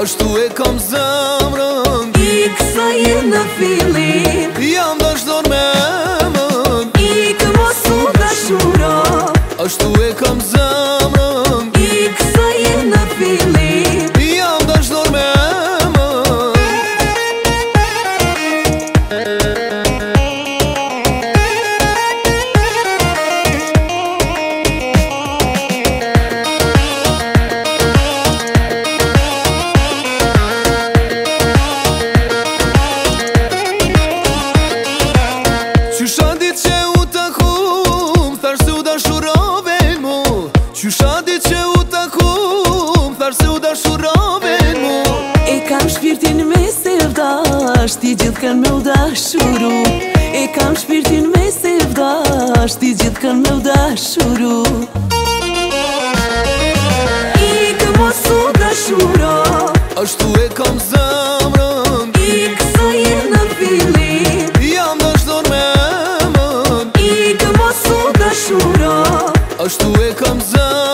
Ashtu e kam zemrën I kësa e në filim Jam dashdor me mën I këmosu dashura Ashtu e kam zemrën të kënë me vdashuru I kë mosu dashuro Ashtu e kam zemrën Ikë kësa jetë në Jam dashdor me Ikë I kë mosu dashuro Ashtu e kam zemrën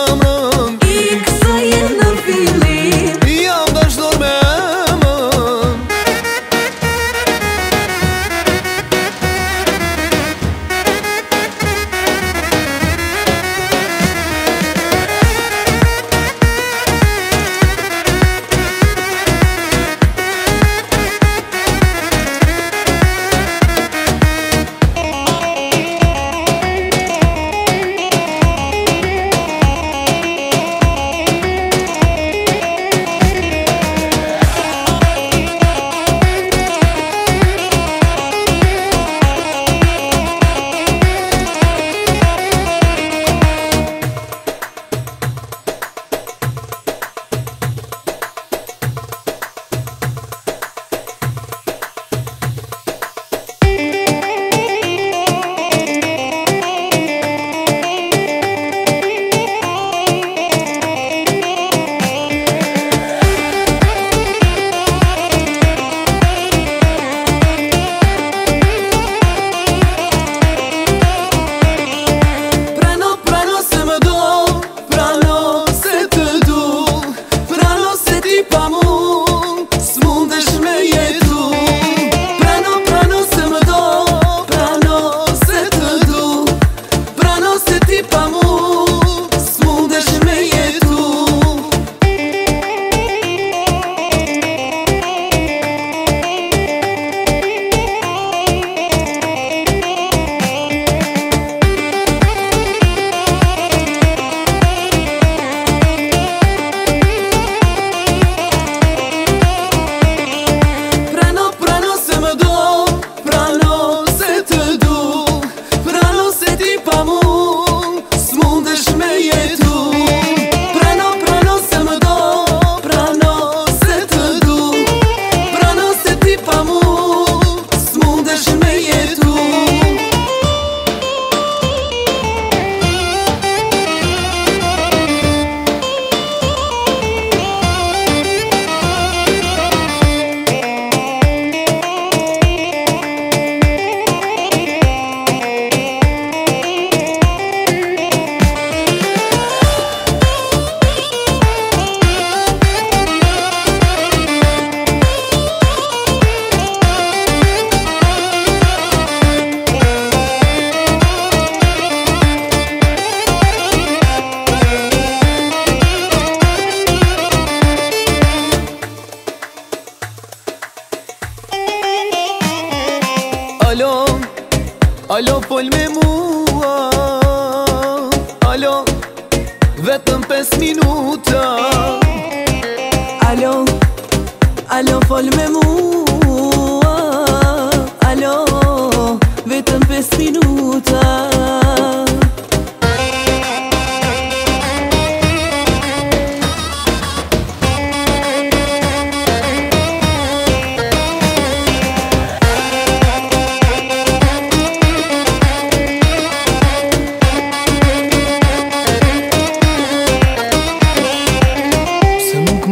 Vetëm 5 minuta Alo Alo fol me mua Alo Vetëm 5 minuta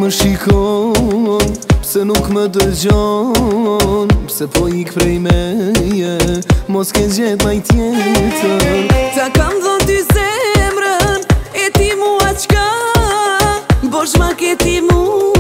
më shikon, pse nuk më dëgjon Pse po ik prej me, mos ke gjithë maj tjetër Ta kam dhën ty zemrën, e ti mua qka Bosh ma ke ti mua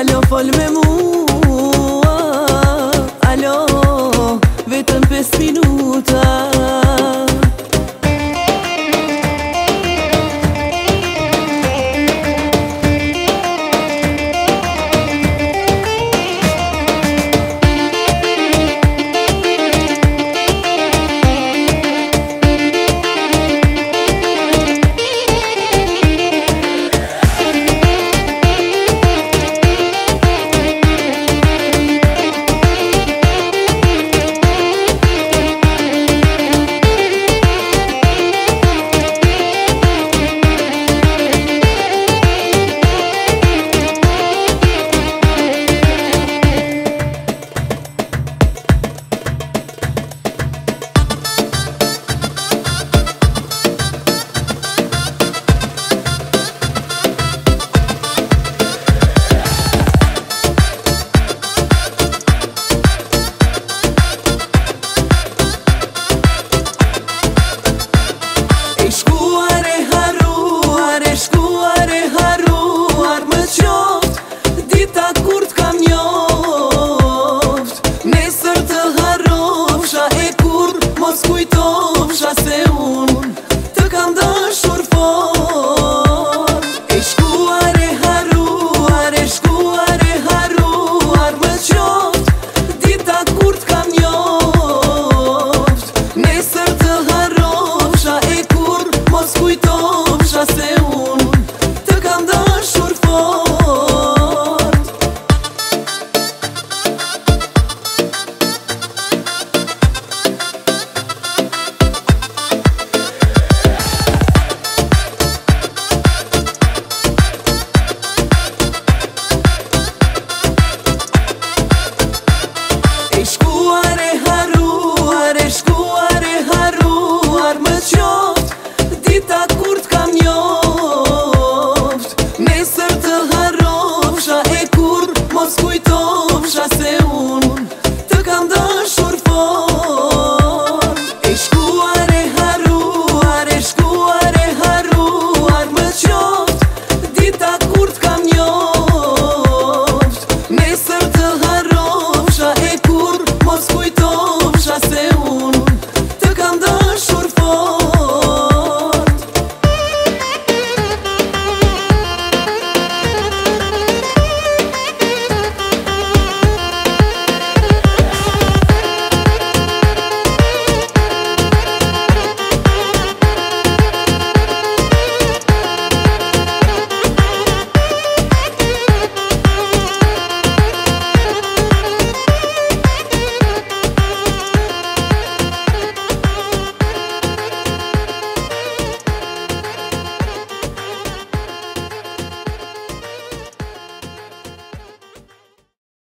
Alo fol me mua alo vetëm pes minuta